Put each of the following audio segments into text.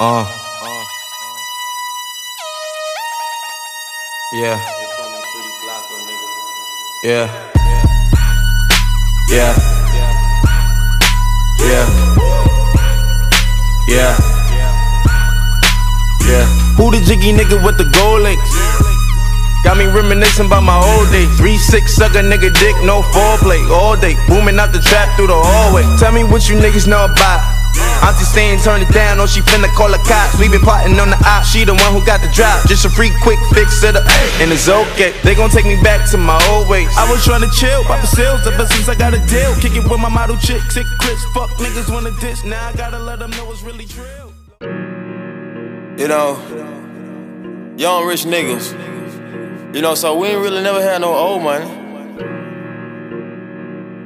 Uh. Yeah. Yeah. Yeah. Yeah. Yeah. Yeah. Who the jiggy nigga with the gold links? Got me reminiscing about my old days. Three six sucker nigga dick, no foreplay all day. Booming out the trap through the hallway. Tell me what you niggas know about. Auntie saying turn it down, or she finna call the cops. We been plotting on the op, she the one who got the drop. Just a free quick fix it up, and it's okay. They gon' take me back to my old ways. I was trying to chill, pop the sales ever since I got a deal. Kick it with my model chick, sick Chris. Fuck niggas wanna diss, now I gotta let them know it's really true. You know, young rich niggas. You know, so we ain't really never had no old money.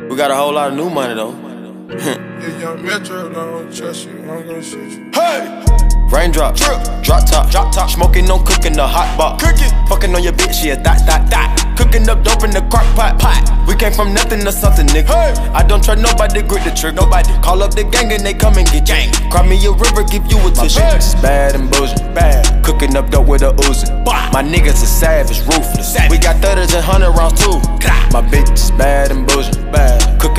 We got a whole lot of new money though. Yeah, young Metro don't trust you, I'm gonna shoot you. Hey! Raindrop, drip, drop top, drop top. Smoking on cooking the hot pot. Cooking, fucking on your bitch, yeah, that, that, that. Cooking up dope in the crock pot, pot. We came from nothing to something, nigga. Hey. I don't trust nobody, grip the trick. Nobody call up the gang and they come and get gang. Cry me a river, give you a tissue. My bitch is bad and bullshit, bad. Cooking up dope with a Uzi. My niggas are savage, ruthless. Savage. We got thudders and hundred rounds too. My bitch is bad and bad.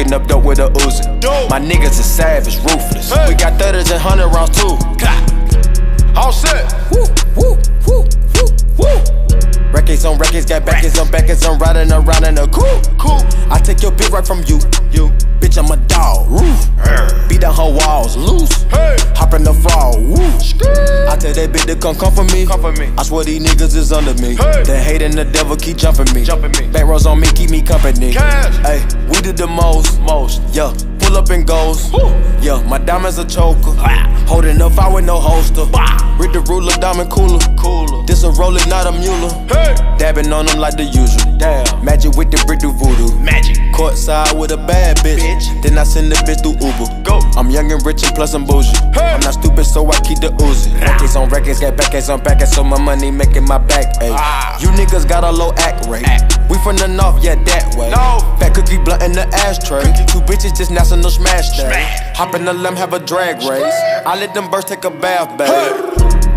Cooking up dope with a Uzi. My niggas is savage, ruthless. Hey. We got thudders and hundred rounds too. Offset. Woo, woo, woo, woo, woo. Records on records, got backers on backers, I'm riding around in a cool, cool. I take your bitch right from you, you. Bitch, I'm a dog, roof. Beat down her walls, loose. Hey. Hop in the fall, woo. I tell that bitch to come come for me. Come for me. I swear these niggas is under me. Hey. The hate and the devil keep jumping me. Jumping me. Back rows on me, keep me company. Cash. Hey, we did the most, most. Yeah, pull up and goes. Woo. Yeah, my diamonds a choker. Holding up, I with no holster. With the ruler, diamond cooler. Cooler. This a roller, not a mule. Hey. Dabbing on them like the usual. Damn. Magic with the brick do voodoo. Magic. Courtside with a bad bitch. bitch. Then I send the bitch through Uber. Go. I'm young and rich and plus I'm bougie. Hey. I'm not stupid, so I keep the Uzi. Records on records, got backers on backers, so my money making my back ache. Ah. You niggas got a low act rate. Act. We from the north, yeah, that way. No. Fat cookie blunt in the ashtray. Cookie. Two bitches just national smash day. Smash. Hop in the limb, have a drag race. I let them birds take a bath, babe. Hey.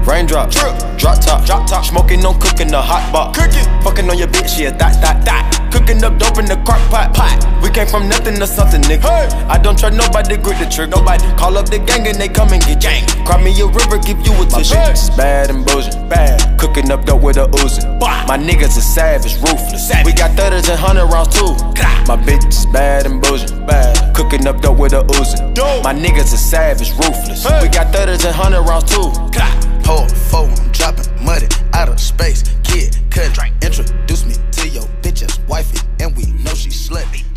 Raindrop, drip, drop top, drop top. Smoking on cooking the hot pot. Cooking, fucking on your bitch, yeah, that, that, that. Cooking up dope in the crock pot, pot. We came from nothing to something, nigga. Hey. I don't trust nobody, grip the trick. Nobody call up the gang and they come and get gang. Cry me a river, give you a tissue. My bitch is bad and bullshit, bad. Cooking up dope with a Uzi. My niggas is savage, ruthless. Savage. We got thudders and hundred rounds too. My bitch is bad and bullshit, bad. Cooking up dope with a Uzi. My niggas is savage, ruthless. Hey. We got thudders and hundred rounds too.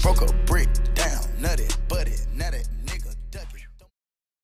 Broke a